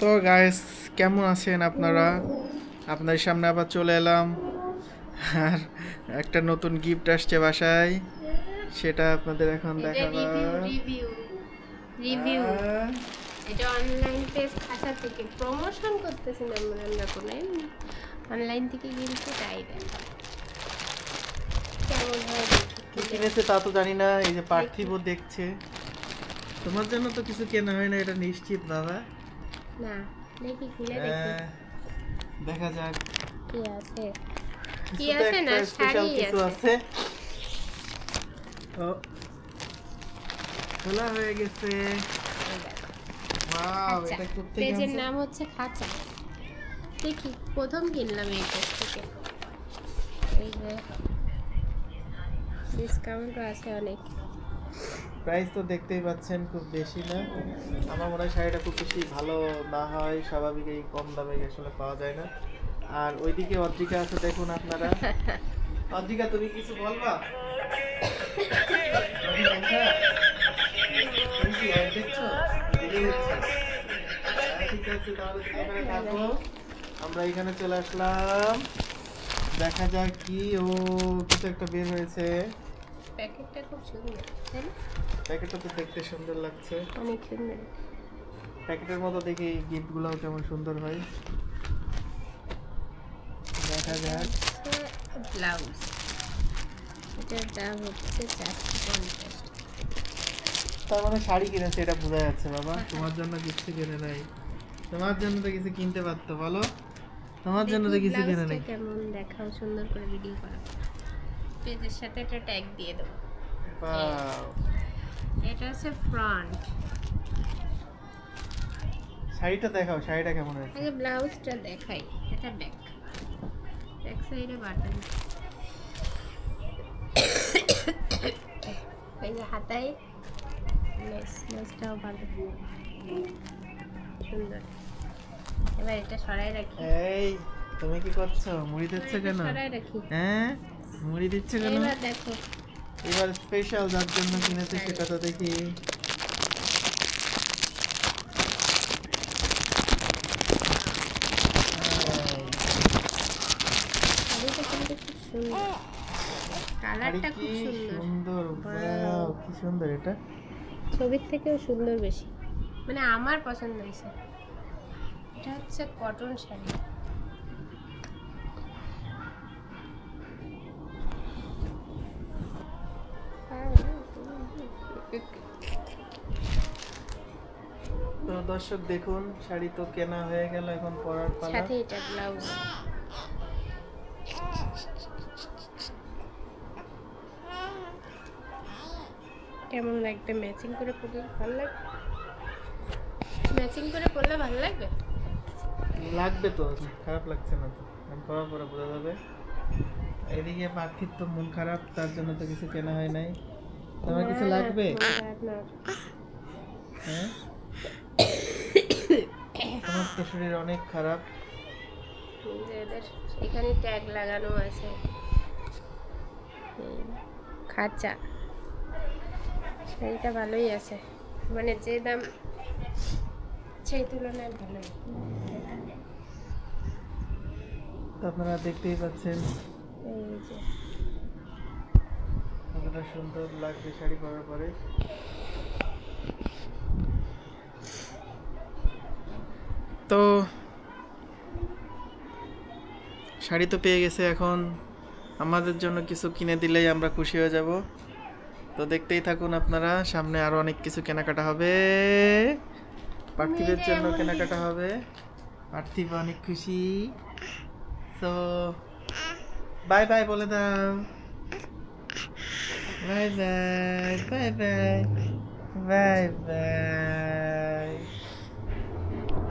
তো গাইস কেমন আছেন আপনারা? আপনার সামনে আবার চলে এলাম। আর একটা নতুন গিফট আসছে বাসায়। সেটা আপনাদের এখন দেখাবো রিভিউ এটা অনলাইন পেজ খাতা থেকে প্রমোশন করতেছি না আমরা কোনো অনলাইন থেকে কিনতে দেখা। কেমন হয় কি কিনেছে তা তো জানি না এই যে পার্থিবও দেখছে। তোমার জন্য তো কিছু কেনা হয় না এটা নিশ্চিত বাবা। না দেখি খুলে দেখি। দেখা যাক। কি আছে? কি আছে না? শাড়ি আছে। আছে। ও খোলা হয়ে গেছে। ওয়াও এটা করতে পেজের নাম হচ্ছে খাঁচা। দেখি প্রথম কিনলাম এই পেজ থেকে। এই যে ডিসকাউন্টও আছে অনেক। প্রাইস তো দেখতেই পাচ্ছেন খুব বেশি না। আমার মনে হয় শাড়িটা খুব বেশি ভালো না হয় স্বাভাবিক এই কম দামে আসলে পাওয়া যায় না। আর ওইদিকে অদ্রিকা আছে দেখুন আপনারা। অদ্রিকা তুমি কিছু বলবা? ঠিক আছে তাহলে থাকো আমরা এখানে চলে আসলাম। দেখা যাক কি ও কিছু একটা বের হয়েছে। প্যাকেটটা খুব সুন্দর তাই না? প্যাকেটটা তো দেখতে সুন্দর লাগছে। অনেক সুন্দর। প্যাকেটের মতো দেখি গিফটগুলোও কেমন সুন্দর হয়। দেখা যাক। ব্লাউজ। এটার দাম হচ্ছে চারশো পঞ্চাশ তার মানে শাড়ি কিনেছে এটা বোঝা যাচ্ছে বাবা। তোমার জন্য কিছু কিনে নাই। তোমার জন্য তো কিছু কিনতে পারতো বলো। তোমার জন্য তো কিছু কিনে নাই। কেমন দেখাও সুন্দর করে ভিডিও করা। পেজের সাথে একটা ট্যাগ দিয়ে দেবো! এটা হচ্ছে ফ্রন্ট শাড়িটা দেখাও শাড়িটা কেমন হয়েছে? আগে ব্লাউজটা দেখাই এটা ব্যাক ব্যাক সাইডে বাটন এই যে হাতায় লেস লেসটাও ভালো সুন্দর। এবার এটা সরাই রাখি। এই তুমি কি করছ? মুড়ি দিচ্ছ কেন? সরাই রাখি। হ্যাঁ? মুড়ি দিচ্ছ কেন? এবার দেখো। এবার স্পেশাল যার জন্য কিনেছে সেটা তো দেখি। কালারটা খুব সুন্দর। সুন্দর। কি সুন্দর এটা। ছবির থেকেও সুন্দর বেশি। মানে আমার পছন্দ হয়েছে। এটা হচ্ছে কটন শাড়ি। তো দর্শক দেখুন শাড়ি তো কেনা হয়ে গেল এখন পরার পালা। সাথে এটা ব্লাউজ। কেমন লাগবে? ম্যাচিং করে পরলে ভালো লাগবে? ম্যাচিং করে পরলে ভালো লাগবে? লাগবে তো খারাপ লাগছে না তো। পরার পরে বোঝা যাবে। এদিকে পাখির তো মন খারাপ তার জন্য তো কিছু কেনা হয় নাই। তোমার কিছু লাগবে। হ্যাঁ? তোমার তো শরীর অনেক খারাপ। যে এদের এখানে ট্যাগ লাগানো আছে। খাঁচা। শাড়িটা ভালোই আছে। মানে যে দাম সেই তুলনায় ভালোই। আপনারা দেখতেই পাচ্ছেন। এই যে। কতটা সুন্দর লাগবে শাড়ি পরার পরে। তো শাড়ি তো পেয়ে গেছে এখন। আমাদের জন্য কিছু কিনে দিলেই আমরা খুশি হয়ে যাব। তো দেখতেই থাকুন আপনারা, সামনে আরও অনেক কিছু কেনাকাটা হবে। পার্থিবের জন্য কেনাকাটা হবে। পার্থিব অনেক খুশি। তো বাই বাই বলে দাও। Bye bye bye bye bye bye